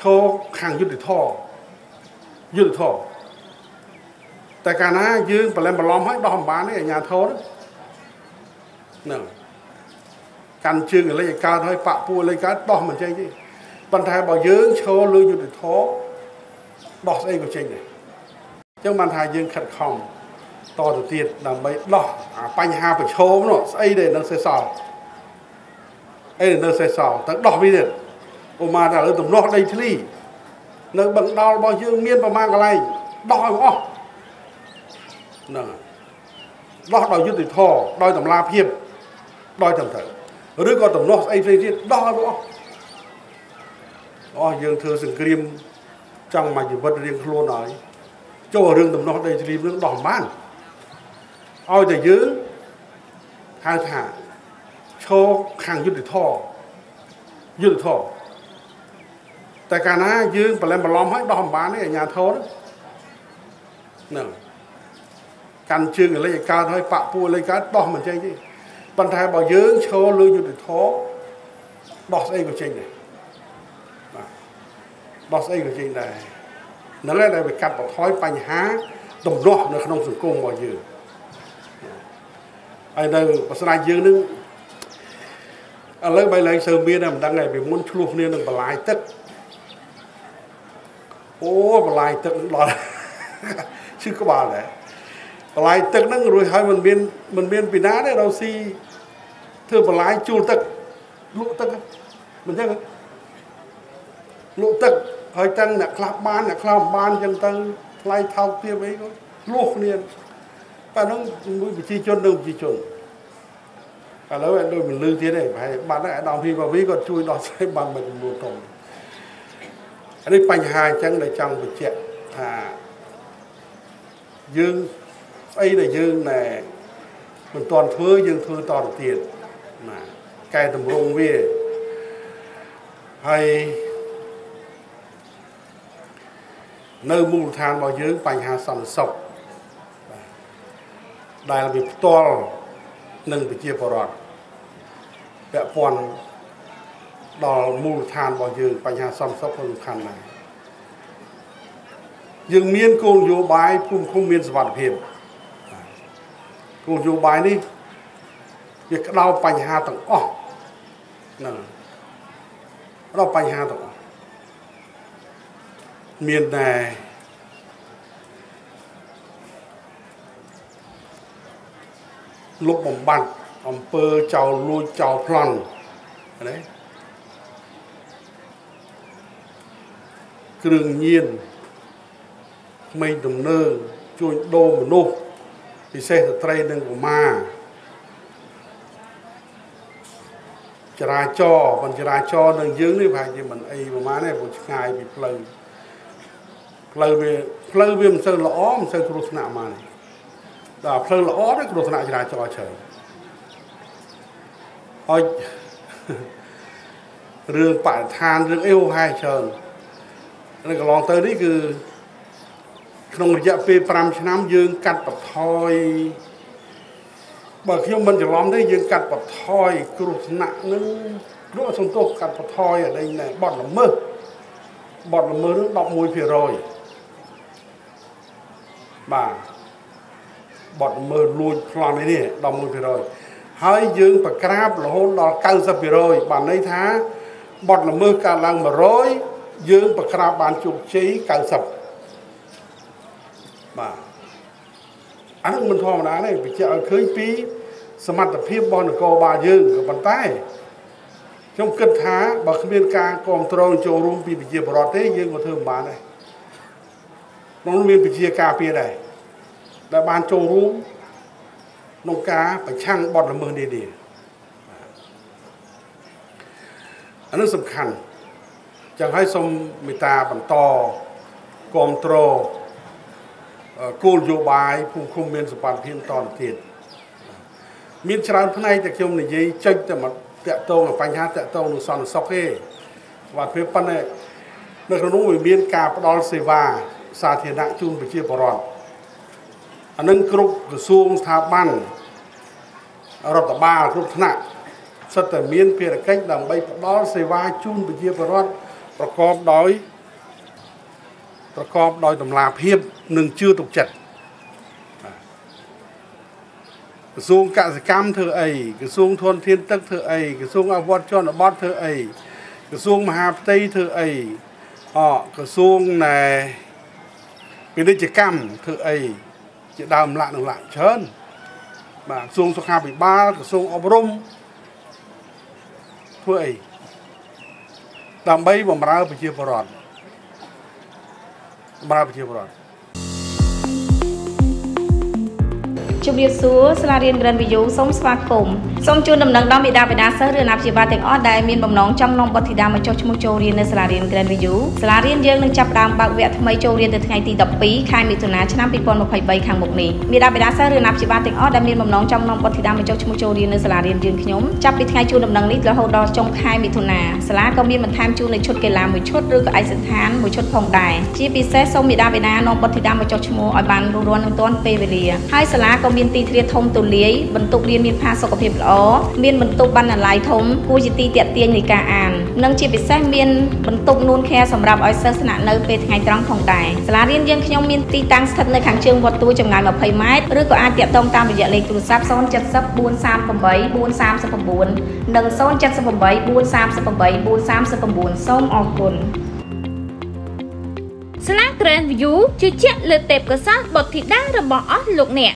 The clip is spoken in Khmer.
ឈរខាងយុទ្ធធរយុទ្ធធរតែកាលណាយើងប្រឡំប្រឡំឲ្យដោះអំបានទេអាញាធរហ្នឹងកាន់ជើងលេខឲ្យកើតហើយបាក់ពួរលេខកើតដោះមិនចេញទេប៉ុន្តែបើយើងឈរលើយុទ្ធធរដោះស្អីក៏ចេញដែរអញ្ចឹងបានថាយើងខិតខំតទៅទៀតដើម្បីដោះបញ្ហាប្រឈមនោះស្អីដែលនៅសេសសល់អីនៅសេសសល់ទៅដោះវាទៀត ឧមាថាលើទំនាស់ដីធ្លីនៅបឹងដោលរបស់យើងមានប្រមាណកន្លែងដោះឲ្យអស់ហ្នឹងដោះដោយយុទ្ធធរដោយតម្លាភាពដោយត្រឹមត្រូវឬក៏ទំនាស់ស្អីផ្សេងទៀតដោះឲ្យអស់អស់យើងធ្វើសង្គ្រាមចង់មកជីវិតរៀងខ្លួនហើយចូលរឿងទំនាស់ដីធ្លីនឹងដោះបានឲ្យតែយើងហៅថាឈរខាងយុទ្ធធរយុទ្ធធរ តែកាលណាយើងប្រឡំប្រឡំឲ្យដោះអំបានទេអាញាធរហ្នឹងកាន់ជើងលេខឲ្យកើតហើយបាក់ពួរលេខកើតដោះមិនចេញទេប៉ុន្តែបើយើងឈរលើយុទ្ធធរដោះស្អីក៏ចេញដែរបាទដោះស្អីក៏ចេញដែរហ្នឹងហើយដែលវាកាត់បន្ថយបញ្ហាដំណោះនៅក្នុងសង្គមរបស់យើងហើយនៅប្រស្នាយើងនឹងឥឡូវបីឡើងសើមានតែមិនដឹងហើយពីមុនឆ្លោះគ្នានឹងបលាយទឹក អូបលាយទឹកដល់ឈឺក្បាលដែរបលាយទឹកហ្នឹងរួចហើយមិនមានមិនមានពីណាទេដល់ស៊ីធ្វើបលាយជួលទឹកលក់ទឹកមិនចឹងលក់ទឹកហើយទាំងអ្នកខ្លះបានអ្នកខ្លះមិនបានចឹងទៅថ្លៃថោកទាបអីក៏ឆ្លោះគ្នាតែហ្នឹងមួយប្រជាជននៅប្រជាជនឥឡូវឲ្យដូចមិនលឺទៀតទេប្រហែលបាត់ហើយអាដាមភីបាវីក៏ជួយដោះស្រាយបានមួយចំនួនធំ នេះបញ្ហាអញ្ចឹងដែលចង់បញ្ជាក់ថាយើងស្អីដែលយើងណែមិនទាន់ធ្វើយើងធ្វើតទៅទៀតណាកែតម្រង់វាហើយនៅមូលដ្ឋានរបស់យើងបញ្ហាសន្តិសុខដែលវាផ្ទាល់នឹងប្រជាពលរដ្ឋពាក់ព័ន្ធ ដល់មូលដ្ឋានរបស់យើងបញ្ហាសន្តិសុខក៏សំខាន់ដែរយើងមានគោលនយោបាយភូមិឃុំមានសុវត្ថិភាពគោលនយោបាយនេះវាក្តោបបញ្ហាទាំងអស់ហ្នឹងក្តោបបញ្ហាទាំងអស់មានតែលុបបំបត្តិអំពើចោលលួចចោលប្លន់ណា គ្រឿងញៀនក្មេងទំនើងជួញដូរមនុស្សពិសេសស្ត្រីនិងកុមារចរាចរណ៍បញ្ចរាចរណ៍នៅយើងនេះប្រហែលជាមិនអីប្រហែលទេព្រោះឆ្ងាយពីផ្លូវផ្លូវវាផ្លូវវាមិនសូវល្អមិនសូវគ្រោះថ្នាក់មកនេះដល់ផ្លូវល្អទៅគ្រោះថ្នាក់ចរាចរណ៍ច្រើនហើយរឿងបរិស្ថានរឿងអីហោហែច្រើន នៅកន្លងទៅនេះគឺក្នុងរយៈពេល5ឆ្នាំយើងកាត់បន្ថយបើខ្ញុំមិនច្រឡំទេយើងកាត់បន្ថយគ្រោះថ្នាក់នឹងគ្រោះសន្ទុះកាត់បន្ថយអីណែបត់ល្មើសបត់ល្មើសនឹង11%បាទបត់ល្មើសលួចប្លន់នេះ11%ហើយយើងប្រក្រាបរហូតដល់90%បានន័យថាបត់ល្មើសកើតឡើង100 យើងប្រក្រាបបានជោគជ័យ90បាទអានោះមិនធម្មតាទេបញ្ជាក់ឲ្យឃើញពី សមត្ថភាពរបស់នគរបាលយើងក៏ប៉ុន្តែខ្ញុំគិតថាបើគ្មានការគ្រប់គ្រងចូលរួមពីប្រជាពលរដ្ឋទេយើងក៏ធ្វើមិនបានដែរក្នុងនោះមានប្រជាការពារដែរដែលបានចូលរួមក្នុងការប្រឆាំងបទល្មើសនេះនេះអានោះសំខាន់ ចឹងហើយសូមមេត្តាបន្តគ្រប់គ្រងគោលនយោបាយភូមិឃុំមានសម្បត្តិភាពតទៅទៀតមានច្រើនផ្នែកតែខ្ញុំនិយាយចុចតែមកតាក់ទងបញ្ហាតាក់ទងនឹងសន្តិសុខទេបាទពេលប៉ុណ្ណេះនៅក្នុងនោះវាមានការផ្ដល់សេវាសាធារណៈជូនប្រជាពលរដ្ឋអានឹងគ្រប់ក្រសួងស្ថាប័នរដ្ឋបាលគ្រប់ថ្នាក់សិតតែមានភារកិច្ចដើម្បីផ្ដល់សេវាជូនប្រជាពលរដ្ឋ ប្រកបដោយប្រកបដោយតម្លាភាពនិងជឿទុកចិត្តក្រសួងកសិកម្មធ្វើអីក្រសួងធនធានទឹកធ្វើអីក្រសួងអភិវឌ្ឍជនបទធ្វើអីក្រសួងមហាផ្ទៃធ្វើអីអក្រសួងណែពាណិជ្ជកម្មធ្វើអីជាដើមលាក់នឹងលាក់ច្រើនបាទក្រសួងសុខាភិបាលក្រសួងអប់រំធ្វើអី ដើម្បីបំរើប្រជាពលរដ្ឋបំរើប្រជាពលរដ្ឋជំរាបសួរសាលារៀន Grand View សូមស្វាគមន៍ សូមជូនដំណឹងដល់មេដាបេដាសិស្សឬអាណាព្យាបាលទាំងអស់ដែលមានបំណងចង់នាំបុត្រធីតាមកចុះឈ្មោះចូលរៀននៅសាលារៀន Grand View សាលារៀនយើងនឹងចាប់ផ្ដើមបើកវគ្គថ្មីចូលរៀននៅថ្ងៃទី12ខែមិថុនាឆ្នាំ2023ខាងមុខនេះមេដាបេដាសិស្សឬអាណាព្យាបាលទាំងអស់ដែលមានបំណងចង់នាំបុត្រធីតាមកចុះឈ្មោះចូលរៀននៅសាលារៀនយើងខ្ញុំចាប់ពីថ្ងៃជូនដំណឹងនេះរហូតដល់ចុងខែមិថុនាសាលាក៏មានបន្ថែមជូននៅឈុតកីឡាមួយឈុតឬក៏ឯកសណ្ឋានមួយឈុតផងដែរជាពិសេសសូមមេដាបេដានាំបុត្រធីតាមកចុះឈ្មោះឲ្យបានរួសរាន់នឹងទាន់ពេលវេលាហើយសាលាក៏មានទីធ្លាធំទូលាយបន្ទប់រៀនមានផាសុកភាពល្អមានបន្ទប់បណ្ណាល័យធំគួរជាទីទាក់ទាញនៃការអាននិងជាពិសេសមានបន្ទប់នួនខែសម្រាប់ឲ្យសិស្សស្នាក់នៅពេលថ្ងៃត្រង់ផងដែរសាលារៀនយើងខ្ញុំមានទីតាំងស្ថិតនៅខាងជើងវត្តទួចម្ងាយ20ម៉ែត្រឬក៏អាចទាក់ទងតាមរយៈលេខទូរស័ព្ទ070 438 439និង078 438 439សូមអរគុណសាលា Grand View ជឿជាក់លើទេពកោសល្យបុត្រធីតារបស់អស់លោកអ្នក